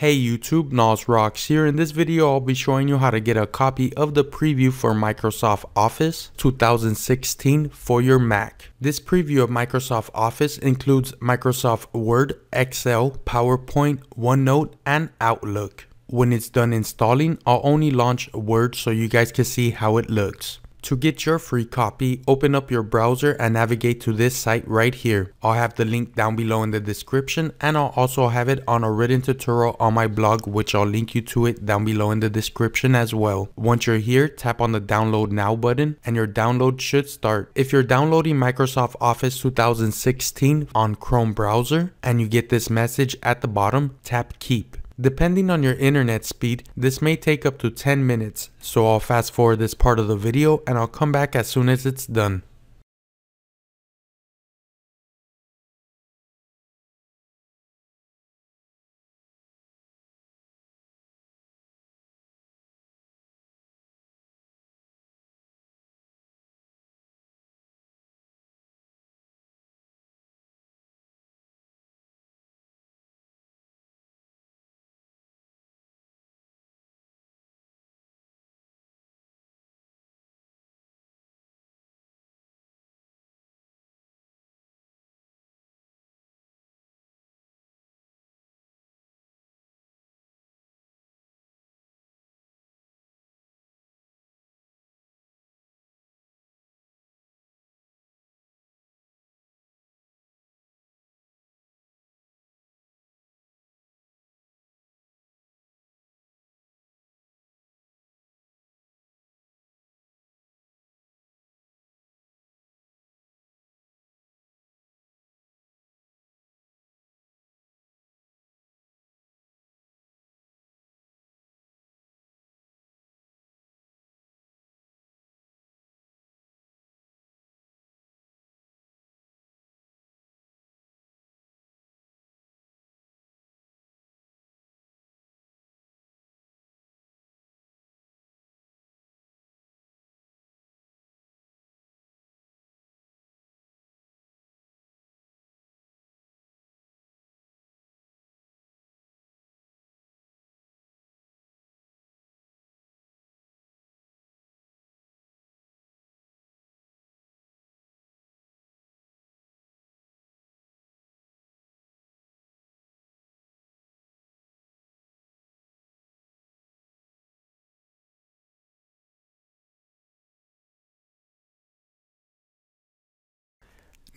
Hey YouTube, Nas Rocks here. In this video, I'll be showing you how to get a copy of the preview for Microsoft Office 2016 for your Mac. This preview of Microsoft Office includes Microsoft Word, Excel, PowerPoint, OneNote, and Outlook. When it's done installing, I'll only launch Word so you guys can see how it looks. To get your free copy, open up your browser and navigate to this site right here. I'll have the link down below in the description and I'll also have it on a written tutorial on my blog which I'll link you to it down below in the description as well. Once you're here, tap on the download now button and your download should start. If you're downloading Microsoft Office 2016 on Chrome browser and you get this message at the bottom, tap keep. Depending on your internet speed, this may take up to 10 minutes, so I'll fast forward this part of the video and I'll come back as soon as it's done.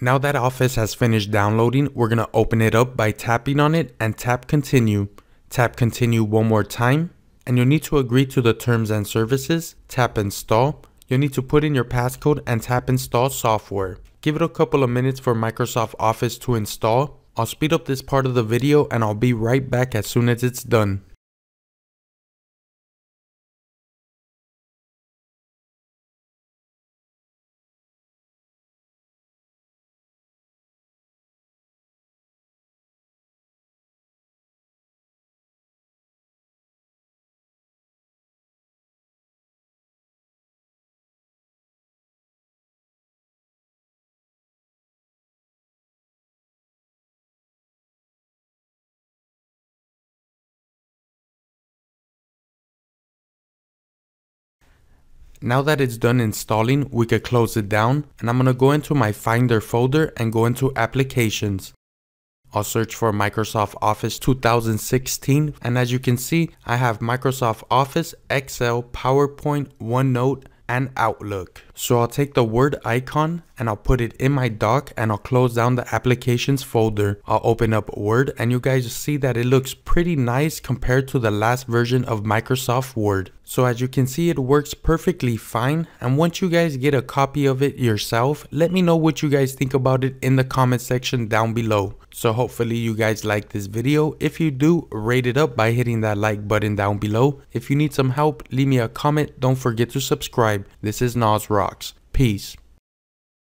Now that Office has finished downloading, we're going to open it up by tapping on it and tap continue. Tap continue one more time and you'll need to agree to the terms and services. Tap install. You'll need to put in your passcode and tap install software. Give it a couple of minutes for Microsoft Office to install. I'll speed up this part of the video and I'll be right back as soon as it's done. Now that it's done installing, we could close it down and I'm going to go into my Finder folder and go into Applications. I'll search for Microsoft Office 2016 and as you can see, I have Microsoft Office, Excel, PowerPoint, OneNote, and Outlook. So I'll take the Word icon and I'll put it in my dock and I'll close down the applications folder. I'll open up Word and you guys see that it looks pretty nice compared to the last version of Microsoft Word. So as you can see it works perfectly fine and once you guys get a copy of it yourself, let me know what you guys think about it in the comment section down below. So hopefully you guys like this video. If you do, rate it up by hitting that like button down below. If you need some help, leave me a comment. Don't forget to subscribe. This is Nas Rocks. Peace.